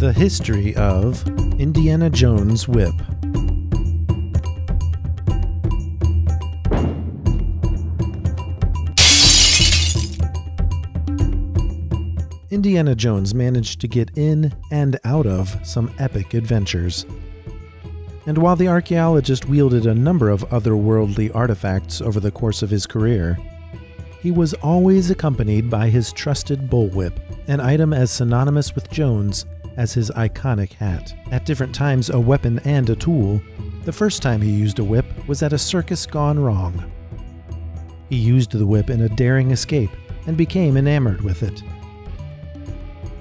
The history of Indiana Jones Whip. Indiana Jones managed to get in and out of some epic adventures. And while the archaeologist wielded a number of otherworldly artifacts over the course of his career, he was always accompanied by his trusted bullwhip, an item as synonymous with Jones as his iconic hat. At different times, a weapon and a tool, the first time he used a whip was at a circus gone wrong. He used the whip in a daring escape and became enamored with it,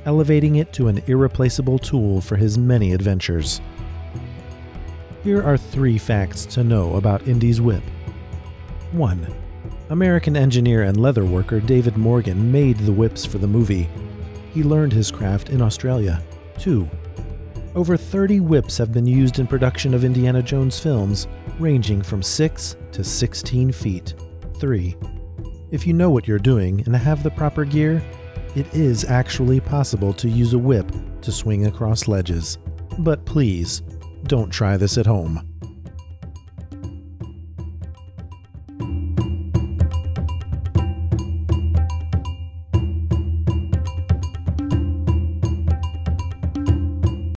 elevating it to an irreplaceable tool for his many adventures. Here are three facts to know about Indy's whip. 1. American engineer and leather worker David Morgan made the whips for the movie. He learned his craft in Australia. 2. Over 30 whips have been used in production of Indiana Jones films, ranging from 6 to 16 feet. 3. If you know what you're doing and have the proper gear, it is actually possible to use a whip to swing across ledges. But please, don't try this at home.